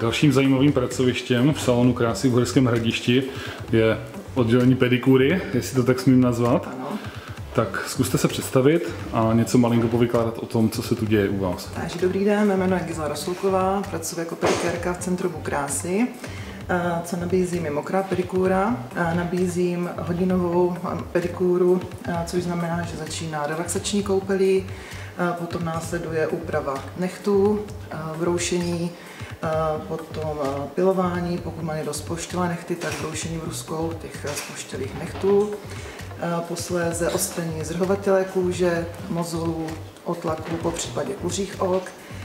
Dalším zajímavým pracovištěm v salonu krásy v Horském hradišti je oddělení pedikury, jestli to tak smím nazvat. Tak zkuste se představit a něco malinko povykládat o tom, co se tu děje u vás. Takže dobrý den, mé jméno je Gizla Rasulková, pracuji jako pedikérka v Centru krásy. Eh, Co nabízím je mokrá pedikúra, eh, nabízím hodinovou eh, což znamená, že začíná relaxační koupelí, potom následuje úprava nechtů, broušení, potom pilování, pokud má někdo spoštělé nechty, tak broušení vruskou těch spoštělých nechtů, posléze ostrení zrhovatele kůže, mozolů, otlaků, po případě kuřích ok,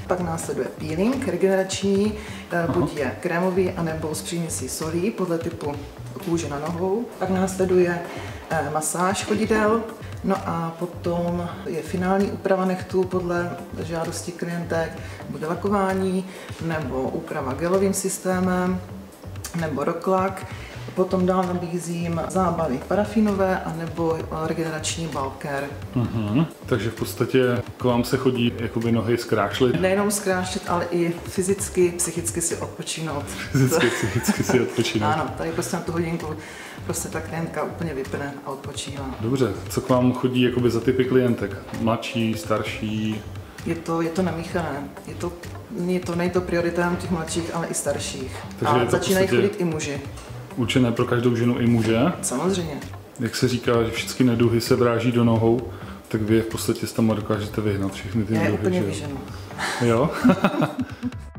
pak následuje peeling regenerační, buď je krémový, anebo s příměsí solí, podle typu kůže na nohou. Pak následuje masáž chodidel, no a potom je finální úprava nechtů podle žádosti klientek, bude lakování, nebo úprava gelovým systémem, nebo roklak. Potom dál nabízím zábaly parafinové anebo regenerační balker. Uh-huh. Takže v podstatě k vám se chodí jakoby nohy zkrášlit. Nejenom zkrášlit, ale i fyzicky, psychicky si odpočinout. Fyzicky, psychicky si odpočinout. ano, tady prostě na tu hodinku prostě ta klientka úplně vypne a odpočívá. Dobře, co k vám chodí jakoby za typy klientek? Mladší, starší? Je to, je to namíchané. Je to, je to, nejde to priorita těch mladších, ale i starších. Takže a začínají podstatě- chodit i muži. Určené pro každou ženu i muže. Samozřejmě. Jak se říká, že všechny neduhy se vráží do nohou, tak vy je v podstatě s tam dokážete vyhnat všechny ty Já je neduhy. úplně že vyženu. Jo?